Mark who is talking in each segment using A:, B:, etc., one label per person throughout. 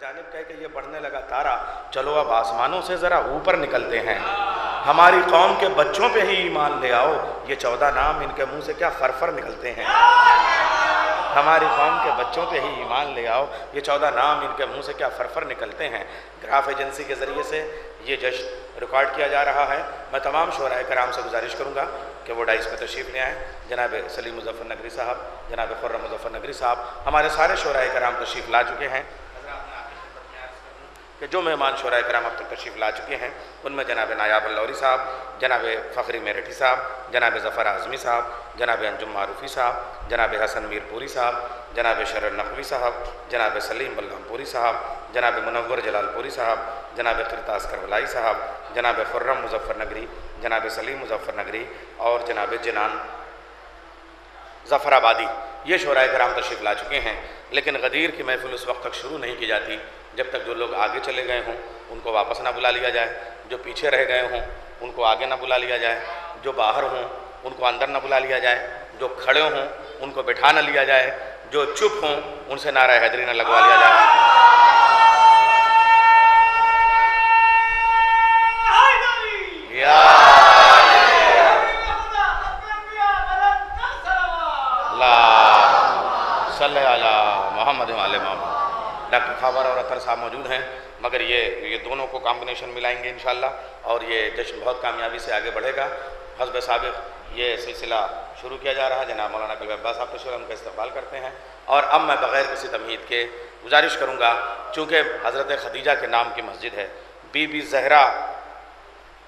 A: جانب کہہ کہ یہ بڑھنے لگا تارا، چلو اب آسمانوں سے ذرا اوپر نکلتے ہیں۔ ہماری قوم کے بچوں پہ ہی ایمان لے آؤ۔ یہ چودہ نام ان کے منہ سے کیا فرفر نکلتے ہیں۔ ہماری قوم کے بچوں پہ ہی ایمان لے آؤ۔ یہ چودہ نام ان کے منہ سے کیا فرفر نکلتے ہیں۔ گراف ایجنسی کے ذریعے سے یہ جشن ریکارڈ کیا جا رہا ہے۔ میں تمام شعراء کرام سے گزارش کروں گا کہ وہ ڈائس پہ تشریف لے آئیں۔ جناب سلیم مظفر نگری صاحب، جناب خرم مظفر نگری صاحب، ہمارے سارے شعراء کرام تشریف لا چکے ہیں۔ کہ جو مہمان شعراء کرام اب تک تشریف لا چکے ہیں، ان میں جناب نایاب اللوری صاحب، جناب فخری میرٹھی صاحب، جناب ظفر اعظمی صاحب، جناب انجم معروفی صاحب، جناب حسن میر پوری صاحب، جناب شرر نقوی صاحب، جناب سلیم بلام پوری صاحب، جناب منور جلال پوری صاحب، جناب کرتاس کرولائی صاحب، جناب خرم مظفر نگری، جناب سلیم مظفر نگری اور جناب جنان ظفر آبادی۔ یہ شعراء کرام تشریف لا چکے ہیں لیکن غدیر کی محفل اس وقت تک شروع نہیں کی جاتی جب تک جو لوگ آگے چلے گئے ہوں ان کو واپس نہ بلا لیا جائے جو پیچھے رہ گئے ہوں ان کو آگے نہ بلا لیا جائے جو باہر ہوں ان کو اندر نہ بلا لیا جائے جو کھڑے ہوں ان کو بٹھا نہ لیا جائے جو چپ ہوں ان سے نعرہ حیدری نہ لگوا لیا جائے۔ یا صلی اللہ محمد علیہ محمد۔ ڈاکٹر خابر اور اطہر صاحب موجود ہیں، مگر یہ یہ دونوں کو کمبینیشن ملائیں گے انشاءاللہ، اور یہ جشن بہت کامیابی سے آگے بڑھے گا۔ حسب سابق یہ سلسلہ شروع کیا جا رہا ہے۔ جناب مولانا کلب عباس صاحب تشریف ہم کا استقبال کرتے ہیں۔ اور اب میں بغیر کسی تمہید کے گزارش کروں گا، چونکہ حضرت خدیجہ کے نام کی مسجد ہے۔ بی بی زہرا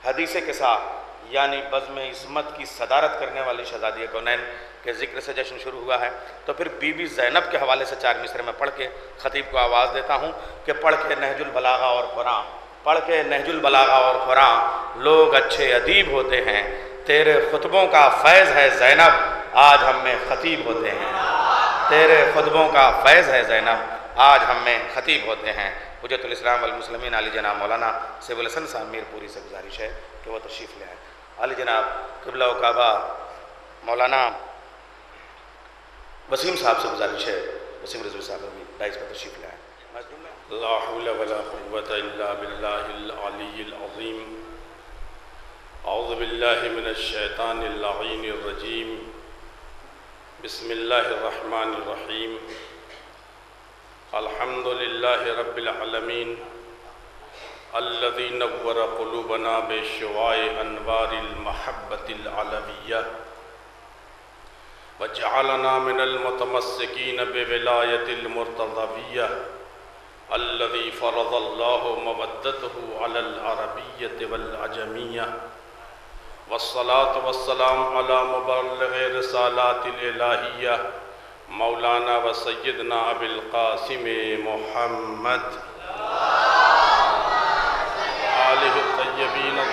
A: حدیث کے ساتھ یعنی بزم عصمت کی صدارت کرنے والی شہزادی کونین کے ذکر سے جشن شروع ہوا ہے۔ تو پھر بی بی زینب کے حوالے سے چار مصرے میں پڑھ کے خطیب کو آواز دیتا ہوں کہ پڑھ کے نہج البلاغہ اور قرآن، پڑھ کے نہج البلاغہ اور قرآن، لوگ اچھے ادیب ہوتے ہیں، تیرے خطبوں کا فیض ہے زینب، آج ہم میں خطیب ہوتے ہیں۔ تیرے خطبوں کا فیض ہے زینب، آج ہم میں خطیب ہوتے ہیں۔ حجت الاسلام والمسلمین علی جناب مولانا سیب الحسن صاحب میر پوری سے گزارش ہے کہ وہ تشریف لے آئیں۔ علی جناب، قبلہ و کعبہ، مولانا وسیم صاحب سے گزارش ہے۔ وسیم رضوی صاحب بھی ڈائز پر تشریف لے آئیں
B: لا حول ولا قوة إلا بالله العلي العظيم أعوذ بالله من الشيطان اللعين الرجيم بسم الله الرحمن الرحيم الحمد لله رب العالمين الذي نور قلوبنا بشواء أنوار المحبة العلوية وجعلنا من المتمسكين بولاية المرتضوية الذي فرض الله مودته على العربية والعجمية والصلاة والسلام على مبلغ رسالات الإلهية مولانا وسيدنا أبي القاسم محمد.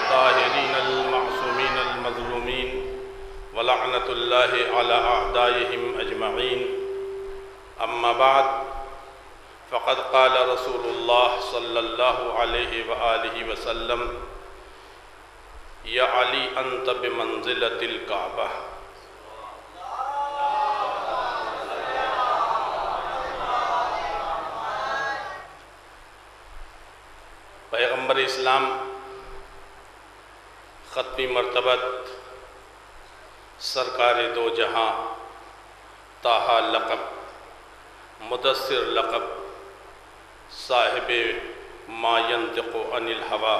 B: الطاهرين المعصومين، المظلومين، ولعنة الله على أعدائهم أجمعين. أما بعد، فقد قال رسول الله صلى الله عليه وآله وسلم، يا علي، أنت بمنزلة الكعبة. پیغمبر اسلام ختمی مرتبت سرکار دو جہاں تاہا لقب، مدثر لقب، صاحب ما ينطق عن الہوا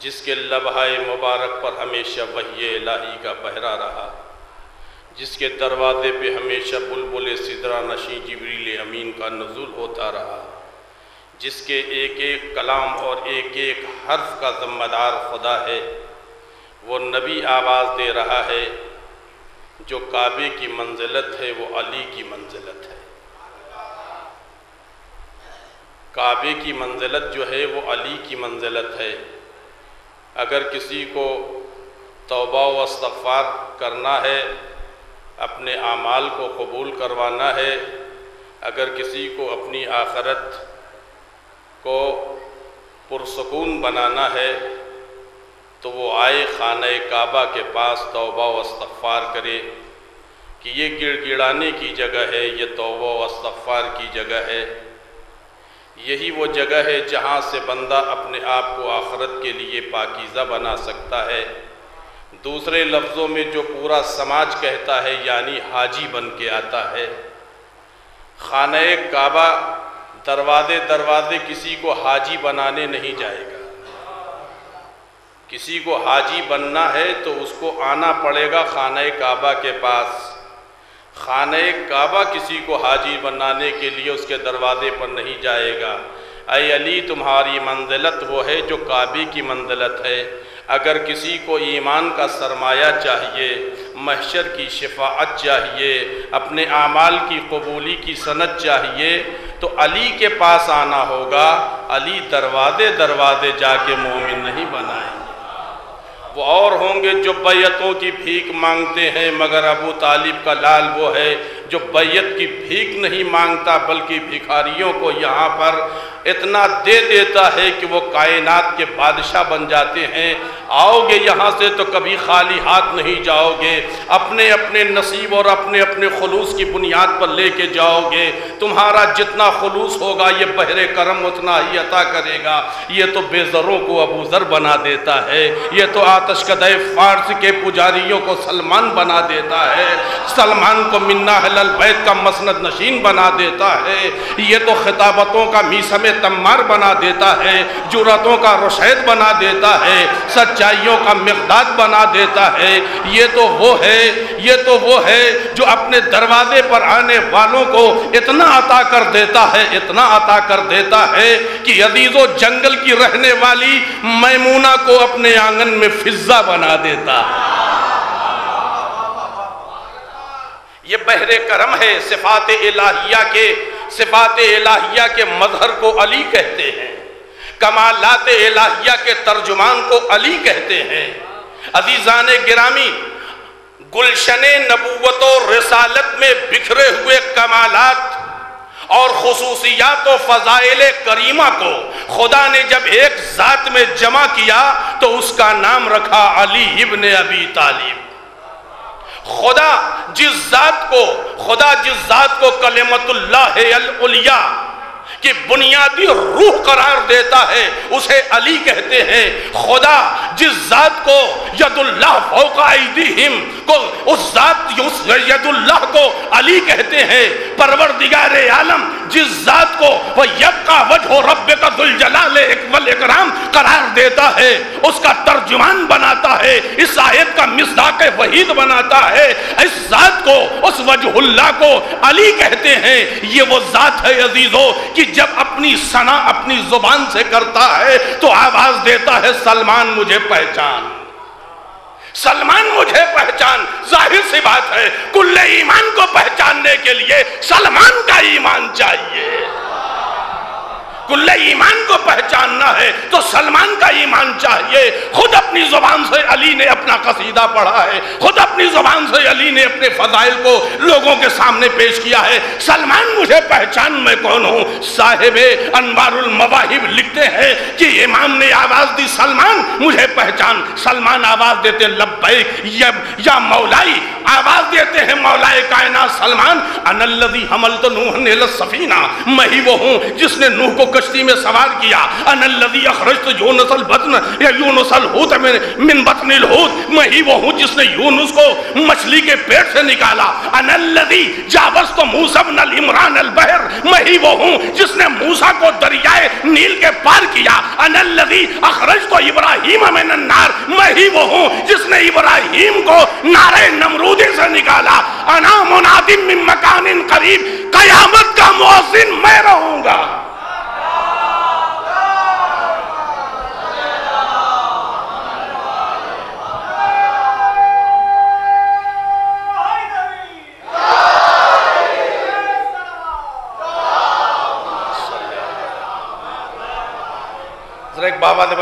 B: جس کے لبہائے مبارک پر ہمیشہ وحی الہی کا پہرا رہا، جس کے دروازے پہ ہمیشہ بلبل صدرہ نشی جبریل امین کا نزول ہوتا رہا، جس کے ایک ایک کلام اور ایک ایک حرف کا ذمہ دار خدا ہے۔ وہ نبی آواز دے رہا ہے جو کعبے کی منزلت ہے، وہ علی کی منزلت ہے۔ کعبے کی منزلت جو ہے، وہ علی کی منزلت ہے۔ اگر کسی کو توبہ و استغفار کرنا ہے، اپنے اعمال کو قبول کروانا ہے، اگر کسی کو اپنی آخرت کو پرسکون بنانا ہے تو وہ آئے خانہ کعبہ کے پاس توبہ و استغفار کرے کہ یہ گڑ گڑانے کی جگہ ہے، یہ توبہ و استغفار کی جگہ ہے۔ یہی وہ جگہ ہے جہاں سے بندہ اپنے آپ کو آخرت کے لیے پاکیزہ بنا سکتا ہے۔ دوسرے لفظوں میں جو پورا سماج کہتا ہے یعنی حاجی بن کے آتا ہے۔ خانہ کعبہ دروازے دروازے کسی کو حاجی بنانے نہیں جائے گا۔ کسی کو حاجی بننا ہے تو اس کو آنا پڑے گا خانہ کعبہ کے پاس۔ خانہ کعبہ کسی کو حاجی بنانے کے لیے اس کے دروازے پر نہیں جائے گا۔ اے علی، تمہاری منزلت وہ ہے جو کعبے کی منزلت ہے۔ اگر کسی کو ایمان کا سرمایہ چاہیے، محشر کی شفاعت چاہیے، اپنے اعمال کی قبولی کی صنعت چاہیے، تو علی کے پاس آنا ہوگا۔ علی دروازے دروازے جا کے مومن نہیں بنائیں گے وہ اور ہوں گے جو بیعتوں کی بھیک مانگتے ہیں، مگر ابو طالب کا لال وہ ہے جو بیعت کی بھیک نہیں مانگتا، بلکہ بھکاریوں کو یہاں پر اتنا دے دیتا ہے کہ وہ کائنات کے بادشاہ بن جاتے ہیں۔ آؤ گے یہاں سے تو کبھی خالی ہاتھ نہیں جاؤ گے۔ اپنے اپنے نصیب اور اپنے اپنے خلوص کی بنیاد پر لے کے جاؤ گے۔ تمہارا جتنا خلوص ہوگا یہ بحر کرم اتنا ہی عطا کرے گا۔ یہ تو بے ذروں کو ابو ذر بنا دیتا ہے۔ یہ تو آتش قدع فارس کے پجاریوں کو سلمان بنا دیتا ہے۔ سلمان کو منا حل البیت کا مسند نشین بنا دیتا ہے۔ یہ تو خطابتوں کا میسم تمار بنا دیتا ہے جرتوں کا رشید بنا دیتا ہے، سچائیوں کا مقداد بنا دیتا ہے۔ یہ تو وہ ہے، یہ تو وہ ہے جو اپنے دروازے پر آنے والوں کو اتنا عطا کر دیتا ہے، اتنا عطا کر دیتا ہے کہ عزیز و جنگل کی رہنے والی میمونہ کو اپنے آنگن میں فضا بنا دیتا۔ ہے یہ بحر کرم ہے، صفات الہیہ کے صفات الہیہ کے مظہر کو علی کہتے ہیں۔ کمالات الہیہ کے ترجمان کو علی کہتے ہیں۔ عزیزان گرامی، گلشن نبوت و رسالت میں بکھرے ہوئے کمالات اور خصوصیات و فضائل کریمہ کو خدا نے جب ایک ذات میں جمع کیا تو اس کا نام رکھا علی ابن ابی طالب۔ خدا جس ذات کو خدا جس ذات کو کلمت اللہ العلیٰ کی بنیادی روح قرار دیتا ہے، اسے علی کہتے ہیں۔ خدا جس ذات کو ید اللہ فوق ایدیہم، کو اس ذات ید اللہ کو علی کہتے ہیں۔ پروردگار عالم، جس ذات کو وہ یبقا وجہ رب کا ذوالجلال والاکرام قرار دیتا ہے، اس کا ترجمان بناتا ہے، اس آیت کا مصداق وحید بناتا ہے۔ اس ذات وجہ اللہ کو علی کہتے ہیں، یہ وہ ذات ہے عزیزو کہ جب اپنی سنا اپنی زبان سے کرتا ہے تو آواز دیتا ہے، سلمان مجھے پہچان۔ سلمان مجھے پہچان، ظاہر سی بات ہے، کل ایمان کو پہچاننے کے لیے سلمان کا ایمان چاہیے۔ کل ایمان کو پہچاننا ہے، تو سلمان کا ایمان چاہیے۔ خود اپنی زبان سے علی نے اپنا قصیدہ پڑھا ہے۔ خود اپنی زبان سے علی نے اپنے فضائل کو لوگوں کے سامنے پیش کیا ہے۔ سلمان، مجھے پہچان میں کون ہوں؟ صاحب انوار المواہب لکھتے ہیں کہ امام نے آواز دی، سلمان، مجھے پہچان۔ سلمان آواز دیتے لبیک یا مولائی۔ آواز دیتے ہیں مولا کائنات سلمان۔ ان الذی حملت نوح نیل السفینہ۔ میں ہی وہ ہوں جس نے نوح کو کشتی میں سوار کیا ان الذی اخرجت یونس البطن یا یونس الحوت من, من بطن الحوت میں ہی وہ ہوں جس نے یونس کو مچھلی کے پیٹ سے نکالا۔ ان الذی جاوزت موسی بن العمران البحر میں ہی وہ ہوں جس نے موسی کو دریائے نیل کے پار کیا۔ ان الذی اخرجت ابراہیم من النار میں ہی وہ ہوں جس نے ابراہیم کو نار نمرودی سے نکالا۔ انا منادم من مکان قریب قیامت کا مؤذن میں رہوں گا۔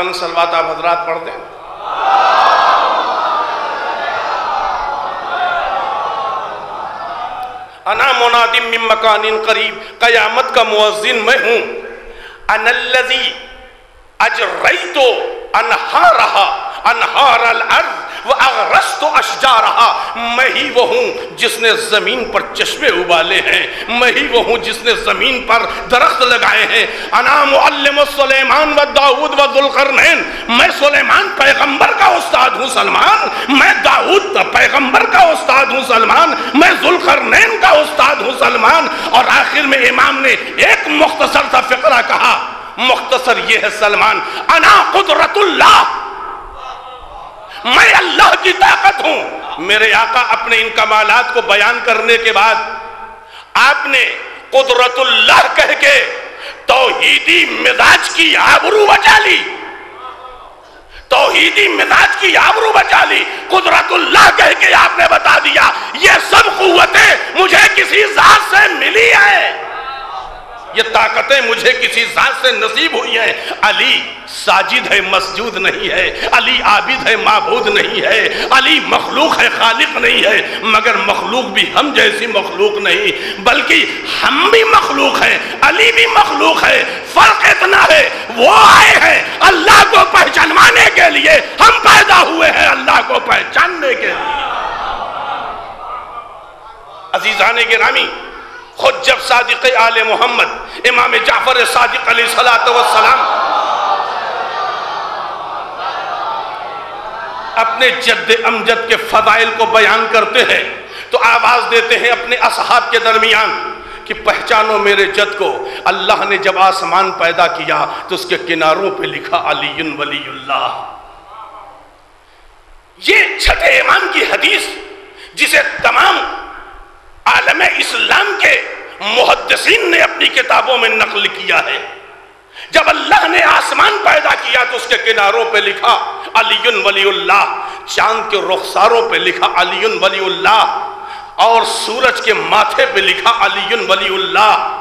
B: ایک بابا دیوان سلوات آپ حضرات پڑھ دیں انا منادم من مکان قریب قیامت کا مؤذن میں ہوں ان الذی اجریتو انہا رہا انہار الارض و اغرست اشجارہا میں ہی وہ ہوں جس نے زمین پر چشمے ابالے ہیں۔ میں ہی وہ ہوں جس نے زمین پر درخت لگائے ہیں۔ انا معلم سلیمان و داود و ذوالقرنین۔ میں سلیمان پیغمبر کا استاد ہوں، سلمان۔ میں داود پیغمبر کا استاد ہوں، سلمان۔ میں ذوالقرنین کا استاد ہوں، سلمان۔ اور آخر میں امام نے ایک مختصر سا فقرہ کہا۔ مختصر یہ ہے، سلمان، انا قدرت اللہ۔ میں اللہ کی طاقت ہوں۔ میرے آقا اپنے ان کمالات کو بیان کرنے کے بعد آپ نے قدرت اللہ کہہ کے توحیدی مزاج کی آبرو بچا لی۔ توحیدی مزاج کی آبرو بچا لی۔ قدرت اللہ کہہ کے آپ نے بتا دیا۔ یہ سب قوتیں مجھے کسی ذات سے ملی ہیں۔ یہ طاقتیں مجھے کسی ذات سے نصیب ہوئی ہیں۔ علی ساجد ہے، مسجود نہیں ہے۔ علی عابد ہے، معبود نہیں ہے۔ علی مخلوق ہے، خالق نہیں ہے۔ مگر مخلوق بھی ہم جیسی مخلوق نہیں، بلکہ ہم بھی مخلوق ہیں۔ علی بھی مخلوق ہے، فرق اتنا ہے، وہ آئے ہیں اللہ کو پہچانوانے کے لیے۔ ہم پیدا ہوئے ہیں اللہ کو پہچاننے کے لیے۔ عزیزان گرامی خود جب صادق آل محمد امام جعفر صادق علیہ السلام اپنے جد امجد کے فضائل کو بیان کرتے ہیں، تو آواز دیتے ہیں اپنے اصحاب کے درمیان کہ پہچانو میرے جد کو، اللہ نے جب آسمان پیدا کیا تو اس کے کناروں پہ لکھا علی ولی اللہ۔ یہ چھٹے ایمان کی حدیث جسے تمام عالم اسلام کے محدثین نے اپنی کتابوں میں نقل کیا ہے۔ جب اللہ نے آسمان پیدا کیا تو اس کے کناروں پہ لکھا علی ولی اللہ۔ چاند کے رخساروں پہ لکھا علی ولی اللہ۔ اور سورج کے ماتھے پہ لکھا علی ولی اللہ۔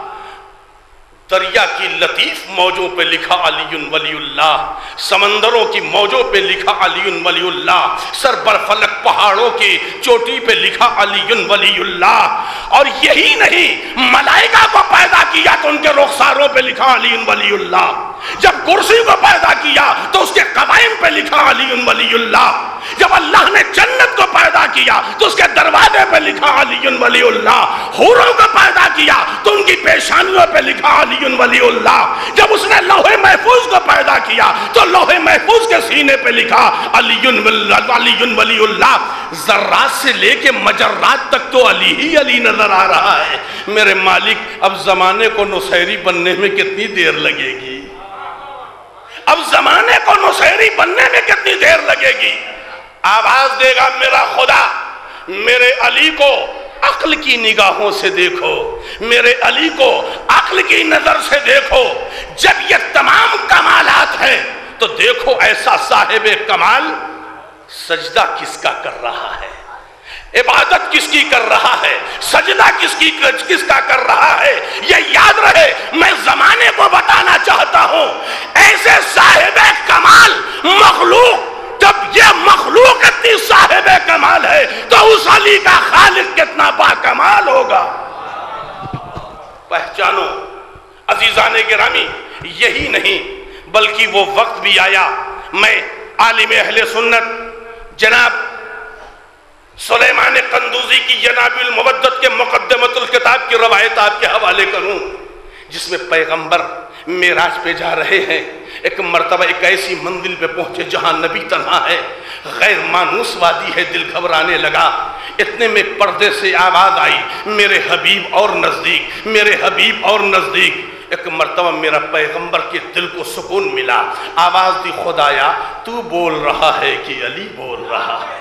B: دریا کی لطیف موجوں پہ لکھا علی ولی اللہ، سمندروں کی موجوں پہ لکھا علی ولی اللہ، سر برفلک پہاڑوں کی چوٹی پہ لکھا علی ولی اللہ۔ اور یہی نہیں، ملائکہ کو پیدا کیا تو ان کے رخساروں پہ لکھا علی ولی اللہ۔ جب کرسی کو پیدا کیا تو اس کے قبائم پہ لکھا علی ولی اللہ۔ جب اللہ نے جنت کو پیدا کیا تو اس کے دروازے پہ لکھا علی ولی اللہ، حوروں کو پیدا کیا تو ان کی پیشانیوں پہ لکھا علی ولی اللہ۔ جب اس نے لوہے محفوظ کو پیدا کیا تو لوہے محفوظ کے سینے پہ لکھا علی ولی اللہ۔ ذرات سے لے کے مجرات تک تو علی ہی علی نظر آ رہا ہے۔ میرے مالک، اب زمانے کو نصیری بننے میں کتنی دیر لگے گی؟ اب زمانے کو نصیری بننے میں کتنی دیر لگے گی؟ آواز دے گا، میرا خدا، میرے علی کو عقل کی نگاہوں سے دیکھو، میرے علی کو عقل کی نظر سے دیکھو۔ جب یہ تمام کمالات ہیں، تو دیکھو ایسا صاحب کمال، سجدہ کس کا کر رہا ہے؟ عبادت کس کی کر رہا ہے؟ سجدہ کس کی، کس کا کر رہا ہے؟ یہ یاد رہے، میں زمانے کو بتانا چاہتا ہوں، ایسے صاحب کمال، مخلوق جب یہ مخلوق اتنی صاحب کمال ہے تو اس علی کا خالق کتنا با کمال ہوگا؟ پہچانو، عزیزان گرامی، یہی نہیں، بلکہ وہ وقت بھی آیا۔ میں عالم اہل سنت، جناب سلیمان قندوزی کی جناب المبدت کے مقدمت الکتاب کی روایت آپ کے حوالے کروں۔ جس میں پیغمبر میراج پہ جا رہے ہیں، ایک مرتبہ ایک ایسی منزل پہ پہنچے جہاں نبی تنہا ہے، غیر مانوس وادی ہے، دل گھبرانے لگا۔ اتنے میں پردے سے آواز آئی، میرے حبیب اور نزدیک، میرے حبیب اور نزدیک۔ ایک مرتبہ میرا پیغمبر کے دل کو سکون ملا۔ آواز دی خدایا، تو بول رہا ہے کہ علی بول رہا۔ ہے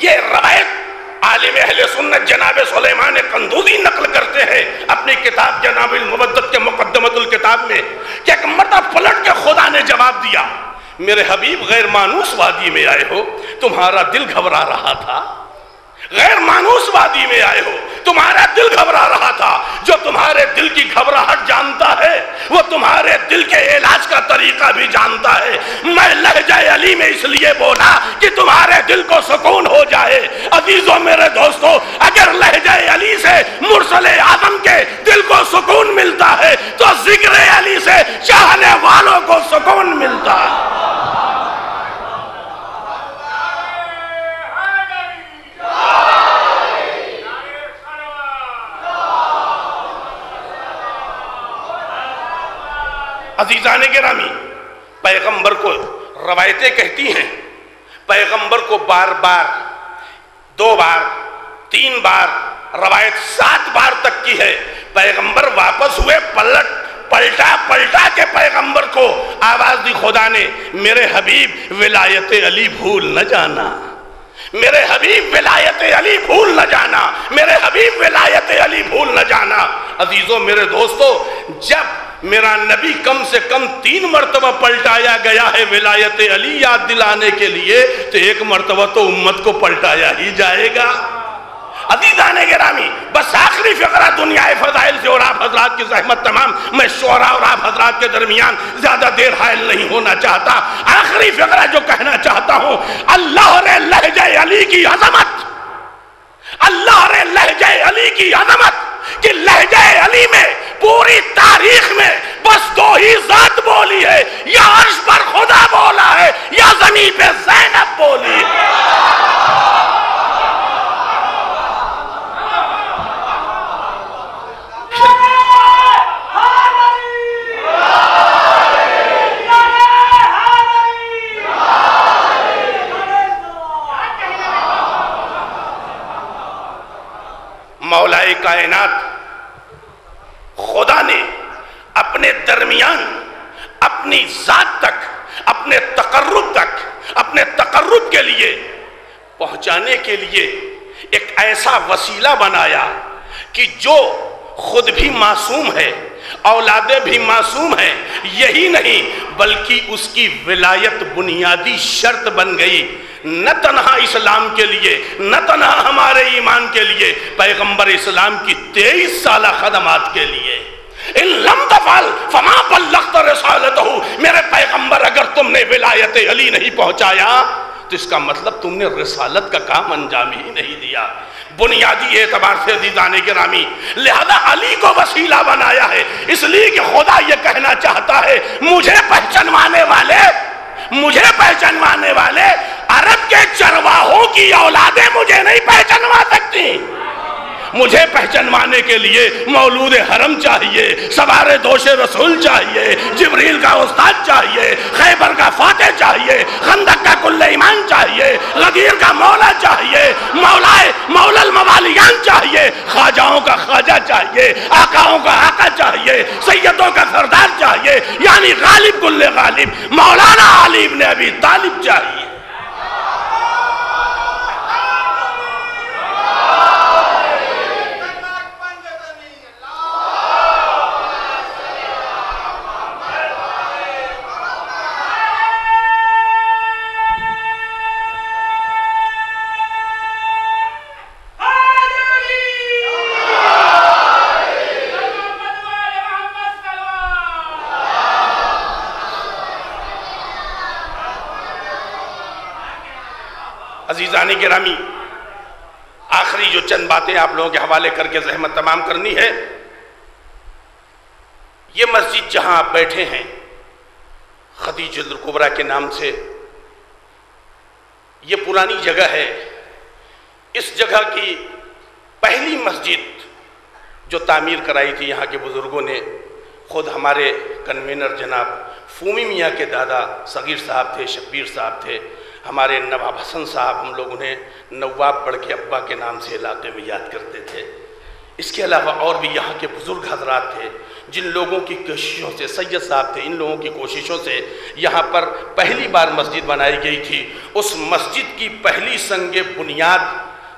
B: یہ روایت عالم اہل سنت جناب سلیمان قندوزی نقل کرتے ہیں اپنی کتاب جناب المبدت کے مقدمت الکتاب میں کہ ایک مرتبہ پلٹ کے خدا نے جواب دیا، میرے حبیب غیر مانوس وادی میں آئے ہو، تمہارا دل گھبرا رہا تھا۔ غیر مانوس وادی میں آئے ہو تمہارا دل گھبرا رہا تھا۔ جو تمہارے دل کی گھبراہٹ جانتا ہے، وہ تمہارے دل کے علاج کا طریقہ بھی جانتا ہے۔ میں لہجہ علی میں اس لیے بولا کہ تمہارے دل کو سکون ہو جائے۔ عزیزوں، میرے دوستو اگر لہجہ علی سے مرسل آدم کے دل کو سکون ملتا ہے، تو ذکر علی سے چاہنے والوں کو سکون ملتا ہے۔ عزیزان گرامی، پیغمبر کو روایتیں کہتی ہیں، پیغمبر کو بار بار، دو بار، تین بار، روایت سات بار تک کی ہے۔ پیغمبر واپس ہوئے، پلٹ، پلٹا پلٹا کے پیغمبر کو آواز دی، خدا نے میرے حبیب ولایت علی بھول نہ جانا۔ میرے حبیب ولایت علی بھول نہ جانا، میرے حبیب ولایت علی بھول نہ جانا۔ عزیزوں، میرے دوستو جب میرا نبی کم سے کم تین مرتبہ پلٹایا گیا ہے ولایت علی یاد دلانے کے لیے، تو ایک مرتبہ تو امت کو پلٹایا ہی جائے گا۔ عزیزان گرامی بس آخری فقرہ دنیا فضائل سے اور آپ حضرات کی زحمت تمام، میں شعراء اور آپ حضرات کے درمیان زیادہ دیر حائل نہیں ہونا چاہتا۔ آخری فقرہ جو کہنا چاہتا ہوں، اللہ رے لہجہ علی کی عظمت۔ اللہ رے لہجہ علی کی عظمت کہ لہجہ علی میں پوری تاریخ میں بس دو ہی ذات بولی ہے، یا عرش پر خدا بولا ہے، یا زمین پہ زینب بولی ہے۔ مولا کائنات، خدا نے اپنے درمیان، اپنی ذات تک، اپنے تقرب تک، اپنے تقرب کے لیے، پہنچانے کے لیے ایک ایسا وسیلہ بنایا کہ جو خود بھی معصوم ہے، اولادیں بھی معصوم ہیں، یہی نہیں بلکہ اس کی ولایت بنیادی شرط بن گئی۔ نہ تنہا اسلام کے لیے، نہ تنہا ہمارے ایمان کے لیے، پیغمبر اسلام کی تیئیس سالہ خدمات کے لیے۔ ان لم تفعل فما بلغت رسالتہ میرے پیغمبر، اگر تم نے ولایت علی نہیں پہنچایا، تو اس کا مطلب تم نے رسالت کا کام انجام ہی نہیں دیا۔ بنیادی اعتبار سے عزیزان گرامی، لہذا علی کو وسیلہ بنایا ہے۔ اس لیے کہ خدا یہ مجھے پہچنوانے والے، مجھے پہچنوانے والے عرب کے چرواہوں کی اولادیں مجھے نہیں پہچنوا سکتی۔ مجھے پہچنوانے کے لیے مولود حرم چاہیے، سوار دوش رسول چاہیے، جبریل کا استاد چاہیے، خیبر کا فاتح چاہیے خندق کا کل ایمان چاہیے، غدیر کا مولا چاہیے، مولائے مولا الموالیان چاہیے خواجاؤں کا خواجہ چاہیے، آقاؤں کا آقا چاہیے، سیدوں کا سردار چاہیے یعنی غالب کل غالب، مولانا علی ابن ابی طالب چاہیے۔ گرامی۔ آخری جو چند باتیں آپ لوگوں کے حوالے کر کے زحمت تمام کرنی ہے، یہ مسجد جہاں آپ بیٹھے ہیں خدیج القبرہ کے نام سے، یہ پرانی جگہ ہے۔ اس جگہ کی پہلی مسجد جو تعمیر کرائی تھی یہاں کے بزرگوں نے، خود ہمارے کنوینر جناب فومی میاں کے دادا صغیر صاحب تھے، شبیر صاحب تھے ہمارے نواب حسن صاحب ہم لوگ انہیں نواب پڑھ کے ابا کے نام سے علاقے میں یاد کرتے تھے۔ اس کے علاوہ اور بھی یہاں کے بزرگ حضرات تھے، جن لوگوں کی کوششوں سے، سید صاحب تھے، ان لوگوں کی کوششوں سے یہاں پر پہلی بار مسجد بنائی گئی تھی۔ اس مسجد کی پہلی سنگ بنیاد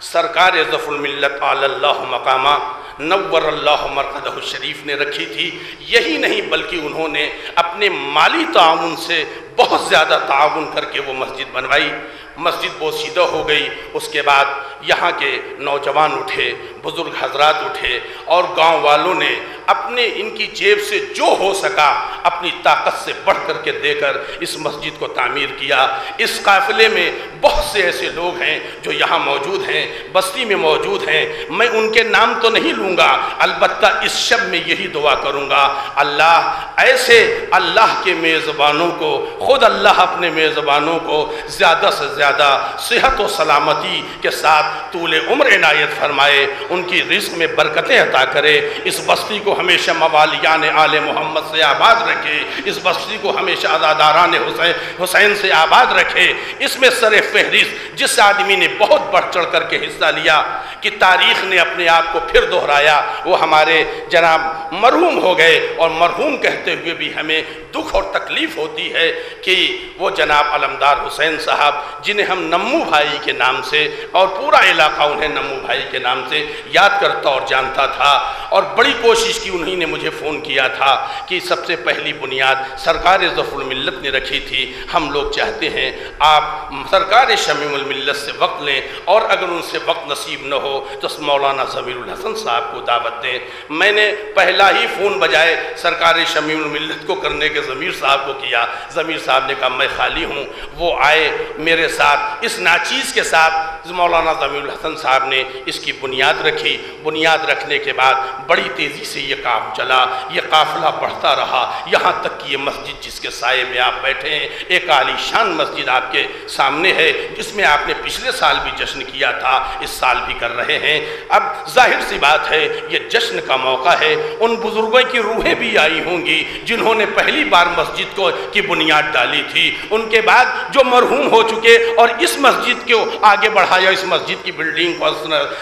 B: سرکار ظف الملت اللہ مقامہ نور اللہ مرکز الشریف نے رکھی تھی۔ یہی نہیں بلکہ انہوں نے اپنے مالی تعاون سے بہت زیادہ تعاون کر کے وہ مسجد بنوائی۔ مسجد بوسیدہ ہو گئی۔ اس کے بعد یہاں کے نوجوان اٹھے، بزرگ حضرات اٹھے اور گاؤں والوں نے اپنے ان کی جیب سے جو ہو سکا اپنی طاقت سے بڑھ کر کے دے کر اس مسجد کو تعمیر کیا۔ اس قافلے میں بہت سے ایسے لوگ ہیں جو یہاں موجود ہیں، بستی میں موجود ہیں۔ میں ان کے نام تو نہیں لوں گا، البتہ اس شب میں یہی دعا کروں گا۔ اللہ، ایسے اللہ کے میزبانوں کو، خود اللہ اپنے میزبانوں کو زیادہ سے زیادہ صحت و سلامتی کے ساتھ طول عمر عنایت فرمائے۔ ان کی رزق میں برکتیں عطا کرے۔ اس بستی کو ہمیشہ موالیان آل محمد سے آباد رکھے۔ اس بستی کو ہمیشہ عزاداران حسین حسین سے آباد رکھے۔ اس میں سر فہرست، جس آدمی نے بہت بڑھ چڑھ کر کے حصہ لیا، کہ تاریخ نے اپنے آپ کو پھر دہرایا، وہ ہمارے جناب مرحوم ہو گئے۔ اور مرحوم کہتے ہوئے بھی ہمیں دکھ اور تکلیف ہوتی ہے کہ وہ جناب علمدار حسین صاحب، جنہیں ہم نمو بھائی کے نام سے اور پورا علاقہ انہیں نمو بھائی کے نام سے یاد کرتا اور جانتا تھا، اور بڑی کوشش کی انہی نے مجھے فون کیا تھا کہ سب سے پہلی بنیاد سرکار ظفر الملت نے رکھی تھی؟ ہم لوگ چاہتے ہیں آپ سرکار شمیم الملت سے وقت لیں اور اگر ان سے وقت نصیب نہ ہو تو مولانا ضمیر الحسن صاحب کو دعوت دیں۔ میں نے پہلا ہی فون بجائے سرکار شمیم الملت کو کرنے کے ضمیر صاحب کو کیا۔ ضمیر صاحب نے کہا، میں خالی ہوں۔ وہ آئے میرے ساتھ۔ اس ناچیز کے ساتھ مولانا ضمیر الحسن صاحب نے اس کی بنیاد رکھی۔ بنیاد رکھنے کے بعد بڑی تیزی سے یہ کام چلا، یہ قافلہ بڑھتا رہا۔ یہاں تک کہ یہ مسجد جس کے سائے میں آپ بیٹھے ہیں، ایک عالی شان مسجد آپ کے سامنے ہے، جس میں آپ نے پچھلے سال بھی جشن کیا تھا، اس سال بھی کر رہے ہیں۔ اب ظاہر سی بات ہے، یہ جشن کا موقع ہے۔ ان بزرگوں کی روحیں بھی آئی ہوں گی، جنہوں نے پہلی بار مسجد کو کی بنیاد ڈالی تھی۔ ان کے بعد جو مرحوم ہو چکے اور اس مسجد کو آگے بڑھایا، اس مسجد کی بلڈنگ کو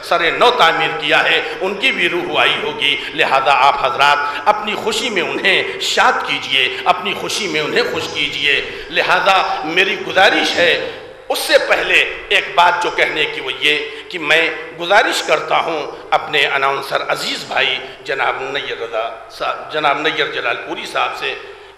B: سر نو تعمیر کیا ہے، ان کی بھی روح آئی ہوگی۔ لہذا آپ حضرات اپنی خوشی میں انہیں شاد کیجیے، اپنی خوشی میں انہیں خوش کیجیے۔ لہذا میری گزارش ہے، اس سے پہلے ایک بات جو کہنے کی وہ یہ کہ میں گزارش کرتا ہوں اپنے اناؤنسر عزیز بھائی جناب نیر رضا صاحب، جناب نیر جلال پوری صاحب سے۔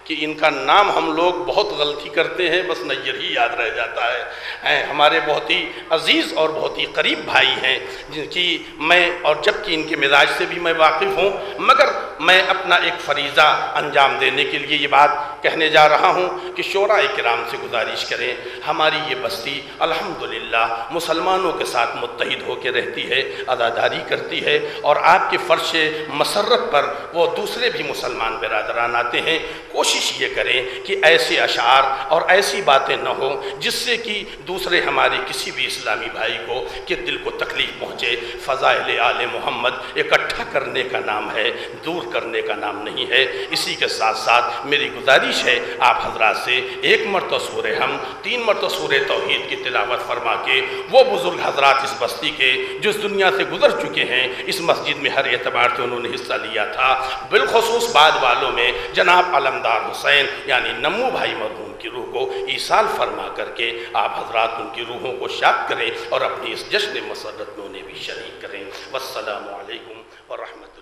B: کہ ان کا نام ہم لوگ بہت غلطی کرتے ہیں، بس نیر ہی یاد رہ جاتا ہے۔ ہمارے بہت ہی عزیز اور بہت ہی قریب بھائی ہیں، جن کی میں اور جبکہ ان کے مزاج سے بھی میں واقف ہوں، مگر میں اپنا ایک فریضہ انجام دینے کے لیے یہ بات کہنے جا رہا ہوں کہ شعراء کرام سے گزارش کریں۔ ہماری یہ بستی الحمدللہ مسلمانوں کے ساتھ متحد ہو کے رہتی ہے، اداداری کرتی ہے اور آپ کے فرش مسرت پر وہ دوسرے بھی مسلمان برادران آتے ہیں۔ کوشش یہ کریں کہ ایسے اشعار اور ایسی باتیں نہ ہوں، جس سے کہ دوسرے ہمارے کسی بھی اسلامی بھائی کو کہ دل کو تکلیف پہنچے۔ فضائل آل محمد اکٹھا کرنے کا نام ہے، دور کرنے کا نام نہیں ہے۔ اسی کے ساتھ ساتھ میری گزارش ہے، آپ حضرات سے ایک مرتبہ سور ہم، تین مرتبہ سور توحید کی تلاوت فرما کے وہ بزرگ حضرات اس بستی کے جو اس دنیا سے گزر چکے ہیں، اس مسجد میں ہر اعتبار سے انہوں نے حصہ لیا تھا۔ بالخصوص بعد والوں میں جناب علمدار حسین یعنی نمو بھائی مرحوم کی روح کو ایسال فرما کر کے آپ حضرات ان کی روحوں کو شاد کریں اور اپنی اس جشن مسرت میں انہیں بھی شریک کریں۔ والسلام علیکم ورحمۃ